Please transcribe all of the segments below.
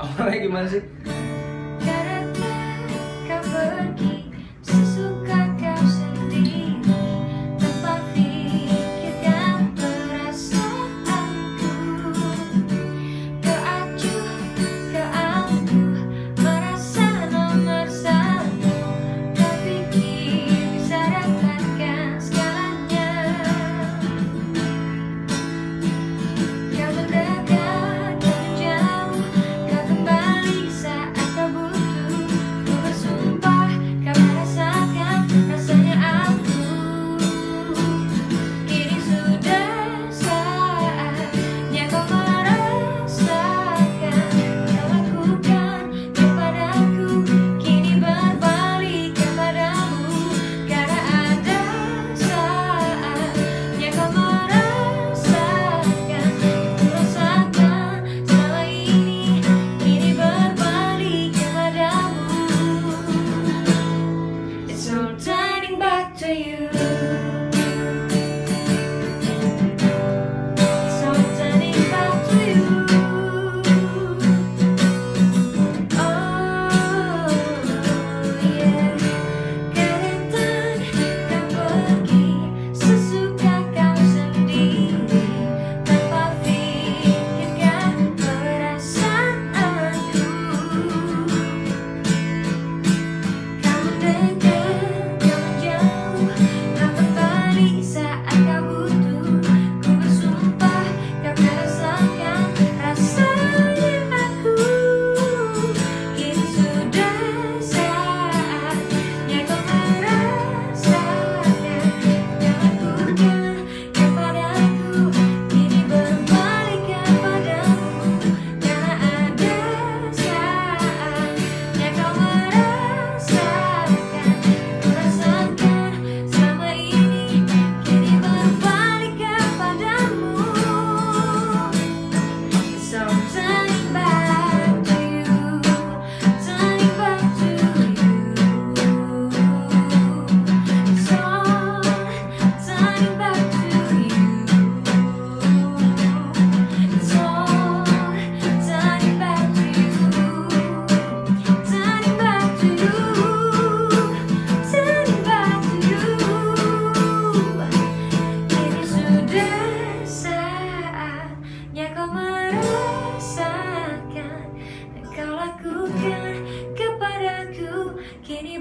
awalnya gimana sih?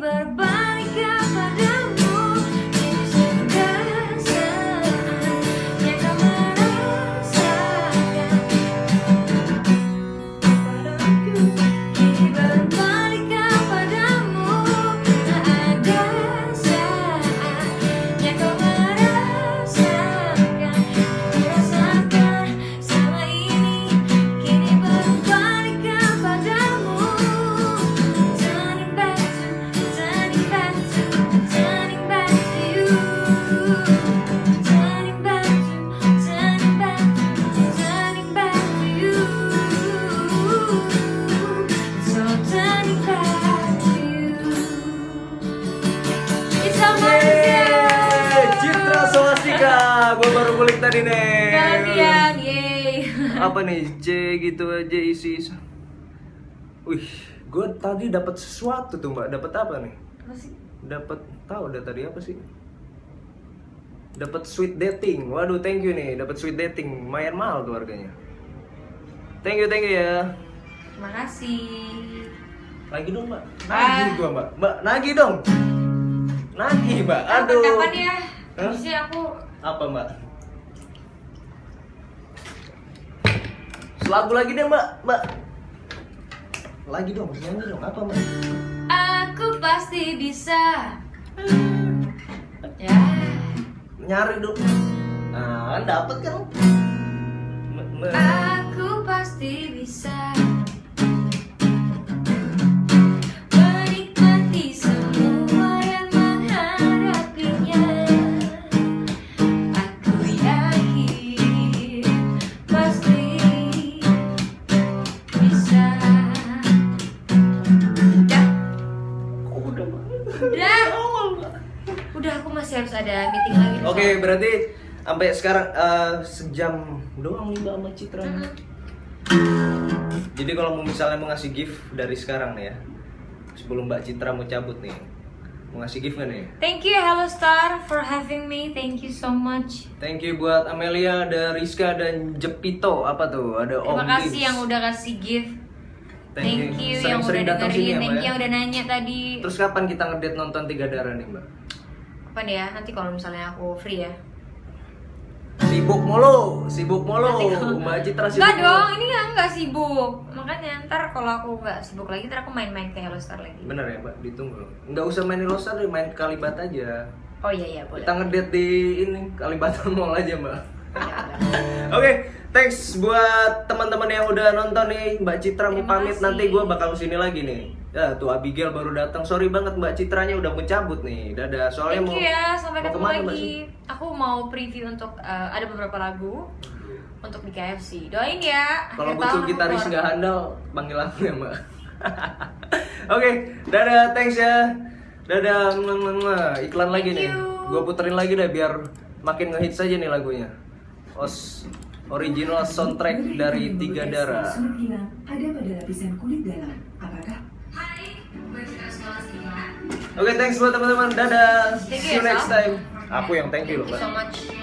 Remember gue baru kulik tadi nih. Kalian, yeay. Apa nih gitu, C gitu aja isi. Wih, gue tadi dapat sesuatu tuh mbak. Dapat apa nih? Apa sih? Dapat tahu udah tadi apa sih? Dapat sweet dating. Waduh, thank you nih. Dapat sweet dating. Lumayan mahal tuh harganya. Thank you, thank you ya. Terima kasih. Lagi dong, Mbak. Ah. Lagi gue Mbak. Mbak, lagi dong. Nagi Mbak. Aduh. Kapan ya? Harusnya aku apa mbak? Selagu lagi deh mbak. Mbak. Lagi dong nyanyi dong. Apa mbak? Aku pasti bisa. Ya. Nyari dong. Nah kan dapet kan? M -m -m aku pasti bisa. udah udah aku masih harus ada meeting lagi oke okay, berarti sampai sekarang uh, sejam doang nih mbak Citra uh -huh. jadi kalau misalnya mau ngasih gift dari sekarang nih ya sebelum mbak Citra mau cabut nih mau ngasih gift gak nih? Thank you Hello Star for having me. Thank you so much. Thank you buat Amelia, ada Rizka dan Jepito apa tuh? Ada Terima kasih yang udah kasih gift Thank Thank, you. you, yang udah dengerin. sini ya, Thank you ya? yang udah nanya tadi. Terus kapan kita ngedate nonton Tiga Darah nih Mbak? Apa ya? Nanti kalau misalnya aku free ya. Sibuk mulu, sibuk mulu. Mbak Citra sibuk Enggak dong, ini kan nggak sibuk. Makanya ntar kalau aku nggak sibuk lagi, ntar aku main-main ke Hello Star lagi. Bener ya Mbak, ditunggu. Nggak usah main Losar, main Kalibat aja. Oh iya iya boleh. Kita ngedate di ini Kalibata Mall aja Mbak. Ya, udah. Thanks buat teman-teman yang udah nonton nih. Mbak Citra mau pamit nanti gue bakal ke sini lagi nih. Ya, tuh Abigail baru datang. Sorry banget Mbak Citranya udah mencabut nih. Dadah. Soalnya Thank mau you ya, sampai mau ketemu ke mana, lagi. Aku mau preview untuk uh, ada beberapa lagu untuk di KFC. Doain ya. Kalau butuh gitaris nggak handal, panggil aku ya Mbak. Oke, dadah. Thanks ya. Dadah. Iklan lagi Thank nih. you. Gue puterin lagi deh biar makin ngehits aja nih lagunya. Os original soundtrack dari Tiga Darah. Surat hilang ada pada lapisan kulit dalam. Apakah Oke, thanks buat teman-teman. Dadah. See you next time. Aku yang thank you loh, Thank you Mbak. so much.